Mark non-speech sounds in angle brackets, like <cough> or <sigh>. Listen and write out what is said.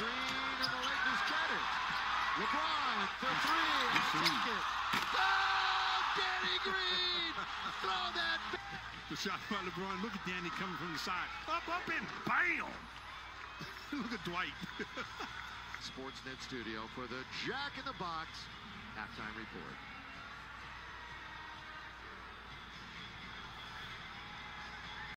Green and the Lakers get it. LeBron for three. Take it. Oh, Danny Green! Throw that. The shot by LeBron. Look at Danny coming from the side. Up, up, and bam! <laughs> Look at Dwight. <laughs> Sportsnet studio for the Jack in the Box halftime report.